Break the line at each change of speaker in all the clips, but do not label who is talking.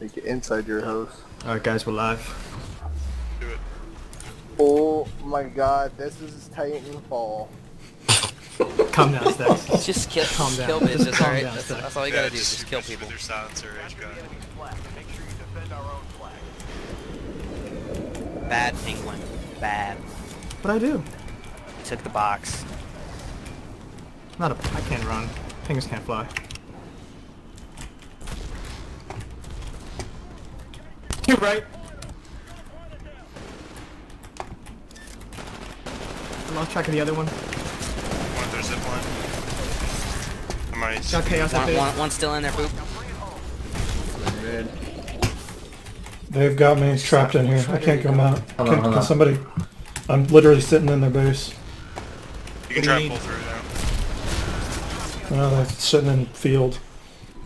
Make it inside your house.
Alright guys, we're live.
Do it.
Oh my god, this is Titanfall.
Calm down, Stacks.
Just kill,
Calm down.
kill
Just
bitches,
calm
alright? That's,
Stacks.
that's all you
Yeah,
gotta do, just kill people.
With your silencer, rage gun.
Bad penguin. Bad.
What'd I do?
Took the box.
Not a. I can't run. Penguins can't fly. Two right. I lost track of the other one.
One of their zip line. I'm already
Got chaos up
One,
there.
one, one still in there, poop.
They've got me trapped in here. I can't come out.
Hold
Can,
hold
can
on.
somebody? I'm literally sitting in their base.
You can try and pull through now.
Uh, they're sitting in field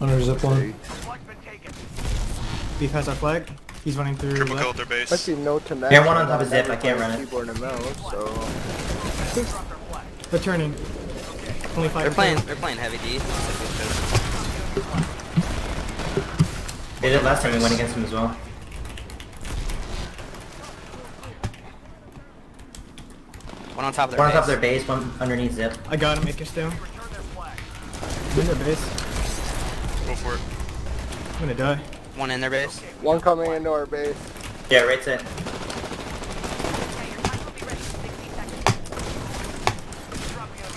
under zip line.
Beef has our flag. He's running through
Triple
left.
killed their base.
Actually, no connection.
Yeah, one on top of zip, I can't run it.
Keyboard and mouse, so
They're turning. Only five.
They're playing, they're playing heavy D.
They did it last time we went against them as well.
One on top of their
One on
base.
top of their base, one underneath zip.
I got him. Make us down. In their base.
Go for it.
I'm gonna die.
One in their base.
one coming into our base.
Yeah, right side.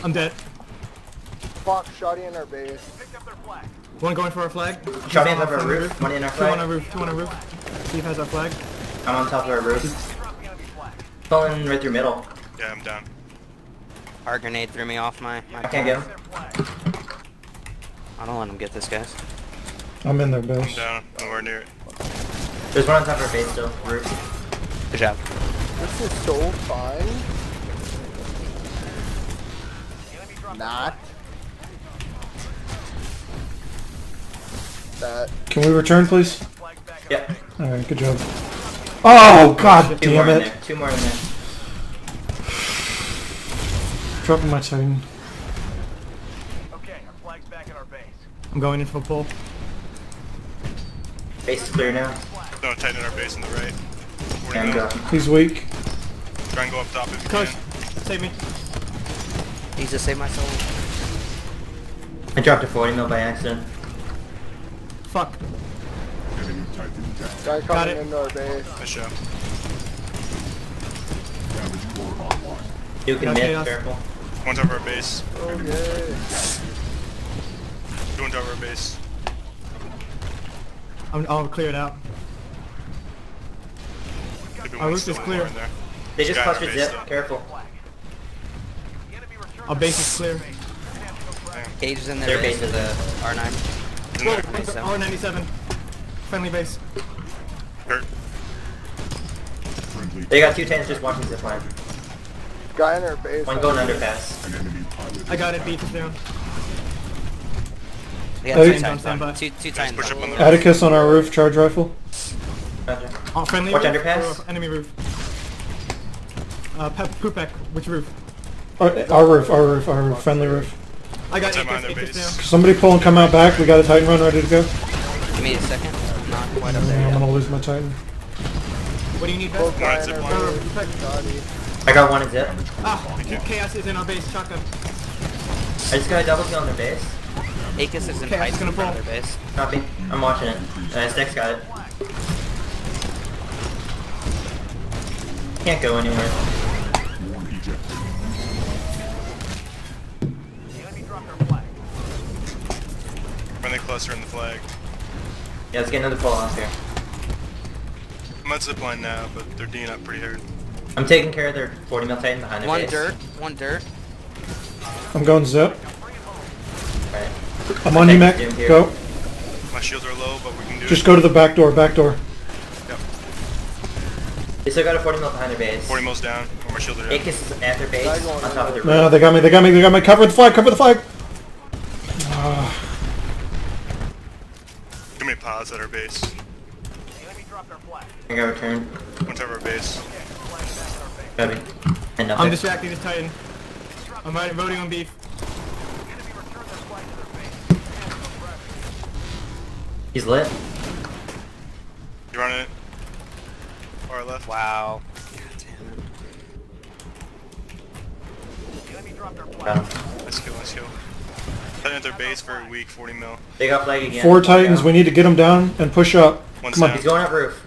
I'm dead.
Fuck, shotty in our base.
One going for our flag.
Shot
He's
on top of our
the
roof, one in our
Two on our roof. Two on our roof. Beef has our flag.
I'm on top of our roof. Falling right through middle.
Yeah, I'm down.
Our grenade threw me off my, my
I can't go.
I don't let them get this, guys.
I'm in their
I'm
base.
down. Nowhere near it.
There's one on top of our base still. Roof.
Good job.
This is so fine. Not. That.
Can we return, please?
Yep.
All right, good job. Oh God
Two
damn
more in
it!
there. Two more in there.
Dropping my Titan. Okay, our flag's back at our base.
I'm going in for pull.
Base is clear now.
No, tighten our base on the right.
And
go?
go.
He's weak.
Try and go up top if you
Coach,
can.
save me.
Jesus, save my soul.
I dropped a 40 mil by accident.
Fuck.
Guy
Got
coming
it.
into our base.
Nice show.
Duke and
Got
mid,
chaos.
careful.
One's over our base.
Oh yay.
Two one's over our base.
I'm, I'll clear it out.
Could be
Our
one
roof is clear.
there in there.
They just
Guy on
clustered zip.
though.
Careful.
Our base is clear.
Cage is in there.
Their
base
base is
the R9.
In there.
R97. Friendly base.
Hurt.
They got two tanks just watching zip line.
Guy in our base.
One going underpass.
I got it. Beef is down.
They got two
Stand
on. Two, two titans
push
on.
up on the
Atticus on our roof. Charge rifle.
Roger.
Oh, friendly
Watch
roof
underpass.
or enemy roof? Uh, Pep, Poopek, which roof?
Our, our roof. Our roof. Our roof. Friendly roof.
I got
Time on
Acres,
their
Acres
base.
down.
Somebody pull and come out back. We got a Titan run ready to go.
Give me a second. I'm not quite up there
I'm
yet.
gonna lose my Titan.
What do you need,
Both
best?
guy
One
in
zip
our
line.
base. Shotty.
I got one at zip.
Ah, Chaos is in our base. Shotgun.
I just got a double kill on their base.
Aegis is in
Okay, I'm
heights
just
in
gonna
front
pull.
their base.
Copy. I'm watching it. Uh, Stex got it. Can't go anywhere.
Friendly cluster in the flag.
Yeah, let's get another pull off here.
I'm on zip line now, but they're D'ing up pretty hard.
I'm taking care of their 40 mil Titan behind their
One
base.
dirt, one dirt.
I'm going zip.
Right.
I'm on you,
Okay,
Mac. Go.
My shields are low, but we can do
Just
it.
go to the back door. Back door.
Yep.
They still got a 40 mil behind their base.
40 mils down. Or my shields are down.
Aegis is at their base, on top of their
No, they got me. They got me. They got me. Cover the flag. Cover the flag.
Give me a pause at our base.
I got return.
One's over our base.
Copy. And
I'm distracting this Titan. I'm riding, voting on beef.
He's lit. You running it?
Far left.
Wow.
Got him.
Let's go, let's go. Titan at their base, very weak, 40 mil.
They got flag again.
Four Titans. We need to get them down and push up.
One
Come on.
He's going up roof.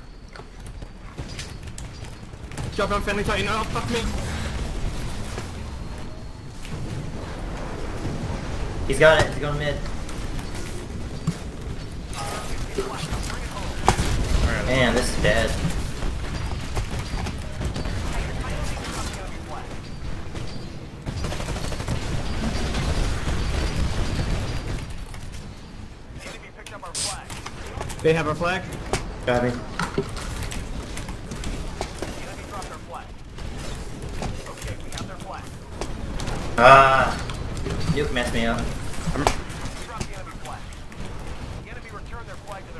Jump on friendly Titan. Oh, fuck me.
He's got it. He's going mid. Man, this is bad.
They have our flag.
Got me. Ah, Nuke messed me up.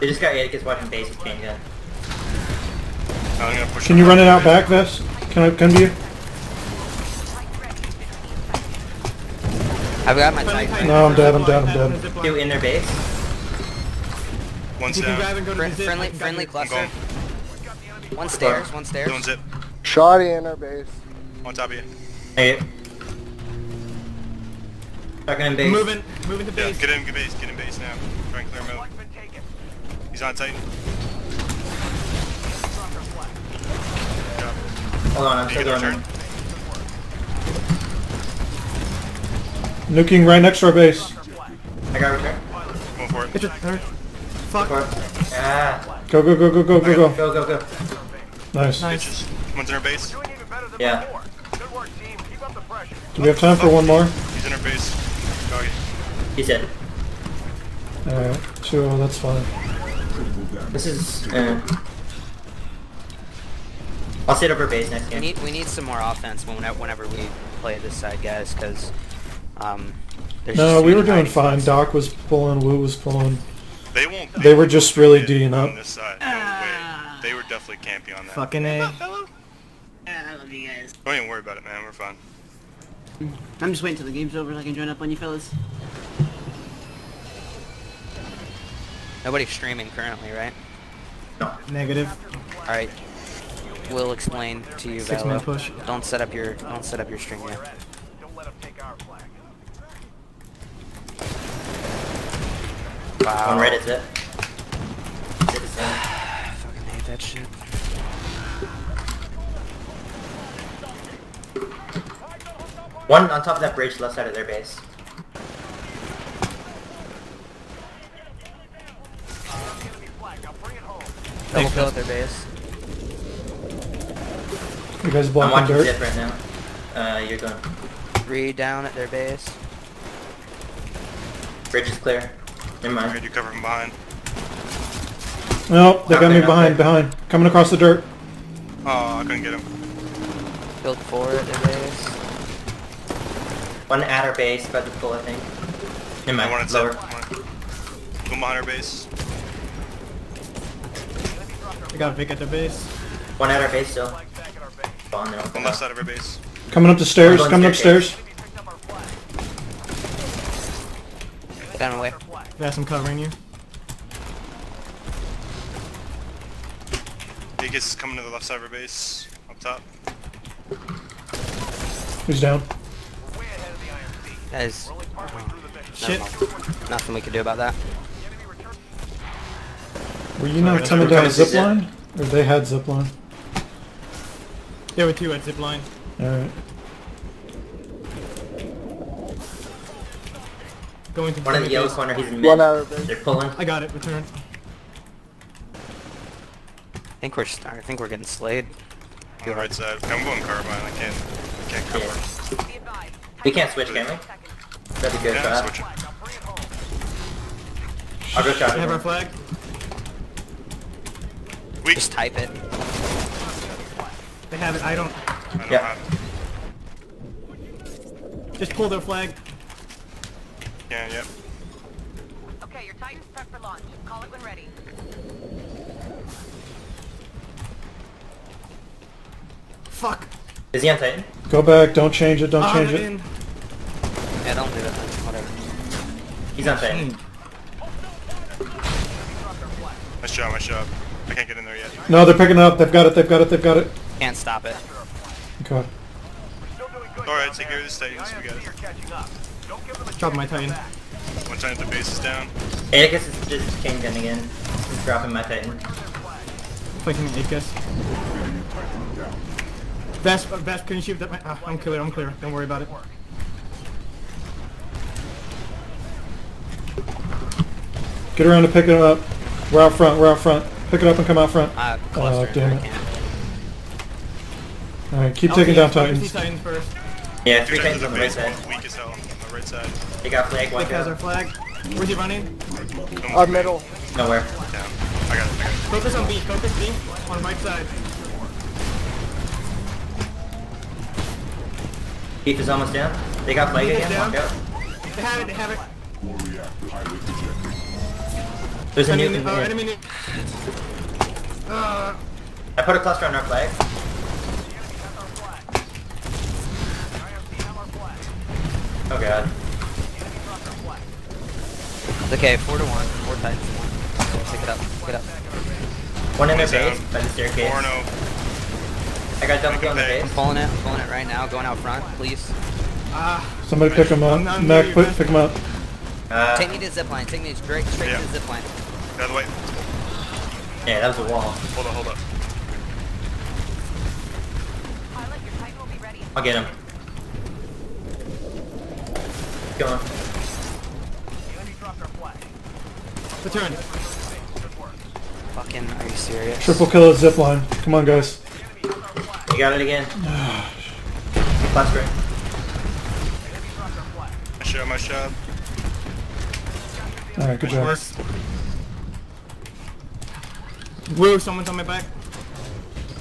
They just got Atticus watching base with chain
Can you run it out back, Vest? Can I come to you?
I've got my Titan.
No, I'm dead, I'm dead, I'm
Have
dead.
a zip line.
Two in their base.
One's
You
down.
and
Fri- friendly, friendly
you.
I'm
cluster. One stairs, one stairs.
Doing zip.
Shoddy in our base.
On top of you.
Hey. Shotgun in base.
Moving, moving to
Yeah,
base.
get in, get base, get in base now. Try and clear him out. He's on Titan.
Hold on, I'm still going.
return?
Nuking right next to our base.
I got return.
Going for it.
It's a third. Fuck.
Or- Ah.
Go, go, go, go, go, go, go.
Go, go, go.
Nice.
Nice.
Bitches. One's in our base.
Yeah.
Do we have time for one more?
He's in our base. Doggy.
He's dead.
Alright, two, that's fine.
This is. Uh, I'll sit over base next
We need we need some more offense whenever whenever we play this side, guys, because um. there's
No,
just
we were doing fine.
spots.
Doc was pulling, Wu was pulling.
They won't.
They were just really
mid
D'ing
on
up.
this side. No way. They were definitely camping on that.
Fucking A.
I love you guys.
Don't even worry about it, man. We're fine.
I'm just waiting till the game's over so I can join up on you fellas.
Nobody's streaming currently, right? No.
Negative.
All right. We'll explain to you,
Six
Valo.
push.
Don't set up your don't set up your string yet. Wow.
On Reddit, zip. Zip is in.
Fucking hate that shit.
One on top of that bridge, left side of their base.
Double kill at their base.
You guys
I'm
blocking
watching
dirt?
zip right now. Uh, you're going.
Three down at their base.
Bridge is clear. Never
I
mind.
had you cover from behind.
No, they got me behind,
there.
behind. Coming across the dirt.
Oh, I couldn't get him.
Killed four at their base.
One at our base, about to pull, I think. Never
I wanted
mind.
to
Lower.
Go behind our base.
I got Vic at the base.
One at our base still. Spawn there.
On left side of our base.
Coming up the stairs, coming
staircase.
upstairs.
Down away.
Vast, I'm covering you.
Vegas is coming to the left side of our base. Up top.
He's down.
Guys,
Shit.
nothing we can do about that.
Were you not coming down a
to
zip
zip.
line? Or they had zip line?
There were two at zip line.
Alright.
Going to
One in the yellow corner, he's in
One out of base.
They're pulling.
I got it. Return.
I think we're st- I think we're getting slayed.
On the right side. I'm going carbine. I can't. I can't cover.
We can't switch, can we? That'd be good.
Yeah,
shot.
switch.
I'll go shot.
They have our flag.
Weak.
Just type it.
They have it. I don't.
I don't
Yeah.
Just pull their flag.
Yeah, yep.
Okay, your Titan's prepped for launch. Call it when ready.
Fuck.
Is he on Titan?
Go back, don't change it, don't change
they're
it.
Yeah, don't do it. Whatever.
He's on Titan.
Nice job, nice job. I can't get in there yet.
No, they're picking it up. They've got it. They've got it. They've got it.
Can't stop it.
Okay.
Alright, take care of this Titans, we got it.
Drop my Titan.
One time the base is down.
Atticus is just King gun again. He's dropping my Titan.
Flanking Aegis. Best, best, can you shoot that? My, ah, I'm clear, I'm clear. Don't worry about it.
Get around to pick it up. We're out front. We're out front. Pick it up and come out front.
Uh, cluster.
damn
I
it.
Can't.
All right, keep taking down Titans.
Titans first.
Yeah, three
Titans
Titans on the right side.
weak as hell on the right side.
They got flag, one
Blake has our flag. Where's he running?
Come
Uh, middle.
Nowhere.
Down. I got it, I got it.
Focus on B, focus B. On right side.
Heath is almost down. They got flag again.
down.
Walk out.
They have it, they have it.
There's a nuke
Enemy,
in here.
enemy nuke. Uh,
I put a cluster on our flag. Oh god.
It's okay, four to one. Four Titans. Pick it up. Pick it up.
One in their
One's
base by the staircase.
Four and oh.
I got double kill on the
Okay.
base.
Pulling it. I'm Pulling it right now. Going out front, please.
ah,
Somebody pick him up.
I'm
Mac,
near
put,
you,
pick him up.
Uh,
Take me to zip line. Take me straight, straight
Yeah.
to the zip line.
The other way.
yeah, that was a wall.
Hold up, hold up.
Pilot, your Titan will be ready.
I'll get him. Kill him.
return.
Fucking, are you serious?
Triple kill at zip line. Come on, guys.
You got it again. Keep clustering.
I shot my shot.
All right, good job.
Woo, someone's on my back.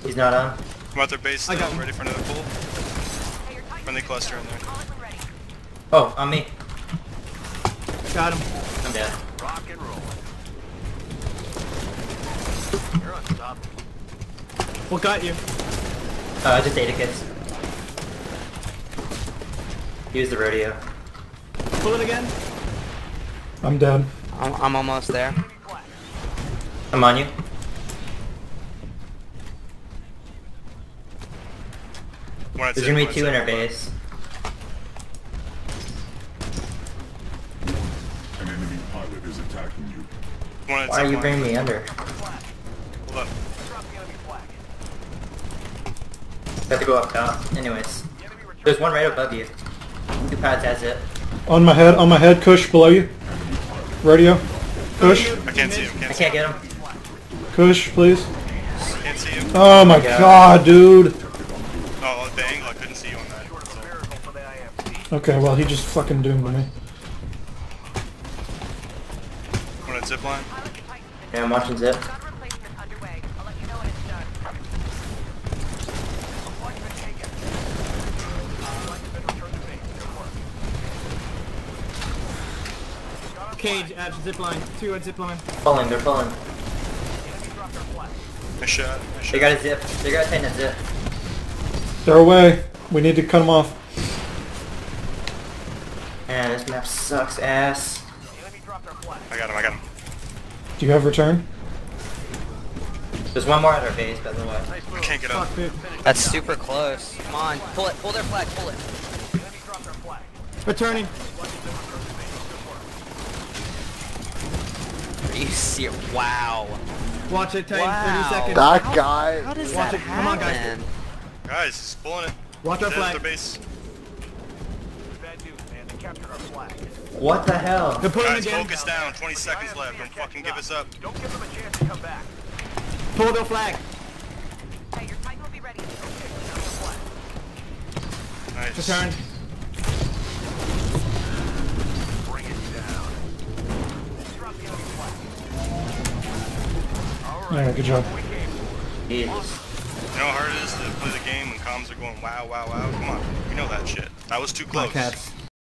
He's not on.
I'm at their base
I
still,
got him.
ready for another pull. Friendly cluster in there.
Call it when ready.
Oh, on me.
Got him.
I'm dead.
rock and roll What got you?
Uh, just data kits. Use the rodeo.
Pull it again.
I'm dead.
I'm, I'm almost there.
I'm on you. There's
zip,
gonna be two in our base. Why are you bringing me under?
Hold up.
Have to go up top. Anyways. There's one right above you. Two pads has it.
On my head. On my head. Kush below you. Radio. Kush.
I can't see him,
I
can't see
can't get him.
Kush, please.
Can't see him.
Oh my
Yeah.
god, dude.
Oh, the angle, I couldn't see you on that. So,
Okay, well, he just fucking doomed me.
Know when it's done.
Cage at zip line. Two at zip line.
Pulling, they're falling.
I shot. I shot.
They got a zip. They got a titan at zip.
They're away. We need to cut them off.
Man, this map sucks ass.
I got him, I got him.
Do you have return?
There's one more at our base, by the way.
I can't get up.
Fuck.
That's super close. Come on, pull it. Pull their flag. Pull it.
Returning.
Are you serious? Wow.
Watch it, Titan.
Wow.
30 seconds.
That guy.
How does
Watch
that
it. Come on, guys.
happen?
Guys, he's pulling it.
Watch our
There's
flag.
their base.
What the hell?
They're pulling
Guys,
again.
focus down. 20 seconds left. Don't fucking give us up.
Pull their flag.
Hey, your Titan will be ready.
Nice.
Return.
Alright, good job.
Jesus.
You know how hard it is to play the game when comms are going wow, wow, wow? Come on. We know that shit. That was too close.
cats.